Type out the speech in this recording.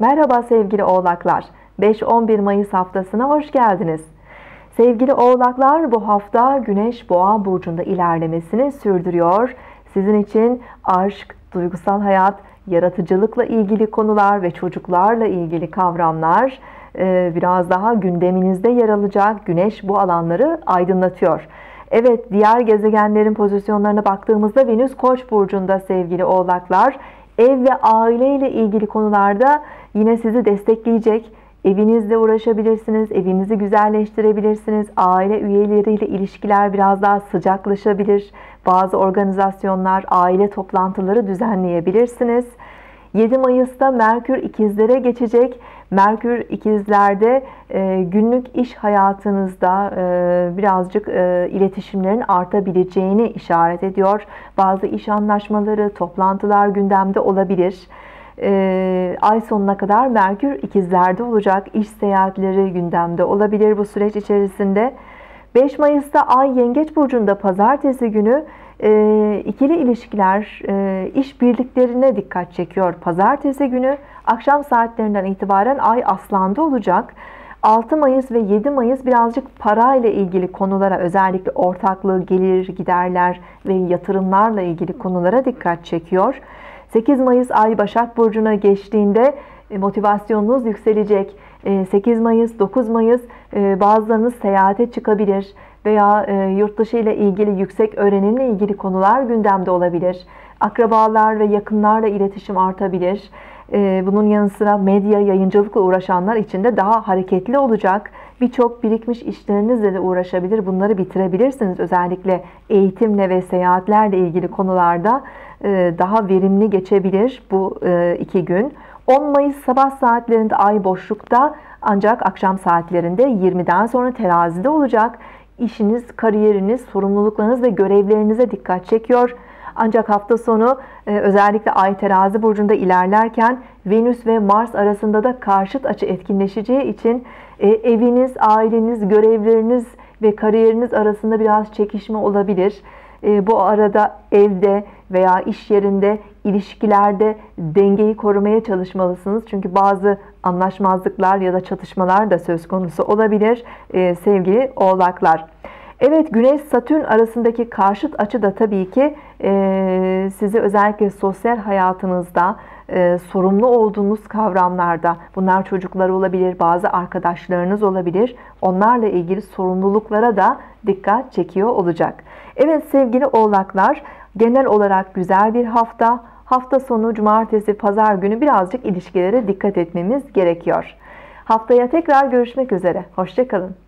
Merhaba sevgili oğlaklar. 5-11 Mayıs haftasına hoş geldiniz. Sevgili oğlaklar bu hafta Güneş Boğa burcunda ilerlemesini sürdürüyor. Sizin için aşk, duygusal hayat, yaratıcılıkla ilgili konular ve çocuklarla ilgili kavramlar e, biraz daha gündeminizde yer alacak. Güneş bu alanları aydınlatıyor. Evet diğer gezegenlerin pozisyonlarına baktığımızda Venüs Koç burcunda sevgili oğlaklar ev ve aile ile ilgili konularda yine sizi destekleyecek. Evinizle uğraşabilirsiniz, evinizi güzelleştirebilirsiniz. Aile üyeleriyle ilişkiler biraz daha sıcaklaşabilir. Bazı organizasyonlar, aile toplantıları düzenleyebilirsiniz. 7 Mayıs'ta Merkür ikizlere geçecek. Merkür ikizlerde e, günlük iş hayatınızda e, birazcık e, iletişimlerin artabileceğini işaret ediyor. Bazı iş anlaşmaları, toplantılar gündemde olabilir. E, ay sonuna kadar Merkür ikizlerde olacak. İş seyahatleri gündemde olabilir bu süreç içerisinde. 5 Mayıs'ta Ay Yengeç Burcu'nda pazartesi günü e, ikili ilişkiler, e, iş birliklerine dikkat çekiyor. Pazartesi günü akşam saatlerinden itibaren Ay Aslan'da olacak. 6 Mayıs ve 7 Mayıs birazcık para ile ilgili konulara özellikle ortaklığı, gelir, giderler ve yatırımlarla ilgili konulara dikkat çekiyor. 8 Mayıs Ay Başak Burcu'na geçtiğinde e, motivasyonunuz yükselecek. 8 Mayıs, 9 Mayıs bazılarınız seyahate çıkabilir veya yurt dışı ile ilgili yüksek öğrenimle ilgili konular gündemde olabilir. Akrabalar ve yakınlarla iletişim artabilir. Bunun yanı sıra medya, yayıncılıkla uğraşanlar için de daha hareketli olacak. Birçok birikmiş işlerinizle de uğraşabilir. Bunları bitirebilirsiniz. Özellikle eğitimle ve seyahatlerle ilgili konularda daha verimli geçebilir bu iki gün. 10 Mayıs sabah saatlerinde ay boşlukta ancak akşam saatlerinde 20'den sonra terazide olacak. İşiniz, kariyeriniz, sorumluluklarınız ve görevlerinize dikkat çekiyor. Ancak hafta sonu e, özellikle Ay terazi burcunda ilerlerken Venüs ve Mars arasında da karşıt açı etkinleşeceği için e, eviniz, aileniz, görevleriniz ve kariyeriniz arasında biraz çekişme olabilir. E, bu arada evde veya iş yerinde ilişkilerde dengeyi korumaya çalışmalısınız. Çünkü bazı anlaşmazlıklar ya da çatışmalar da söz konusu olabilir e, sevgili oğlaklar. Evet Güneş Satürn arasındaki karşıt açı da tabii ki e, sizi özellikle sosyal hayatınızda e, sorumlu olduğunuz kavramlarda bunlar çocuklar olabilir bazı arkadaşlarınız olabilir onlarla ilgili sorumluluklara da dikkat çekiyor olacak. Evet sevgili oğlaklar genel olarak güzel bir hafta hafta sonu cumartesi pazar günü birazcık ilişkilere dikkat etmemiz gerekiyor. Haftaya tekrar görüşmek üzere. Hoşçakalın.